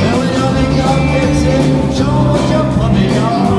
Now we're on what you're pumping.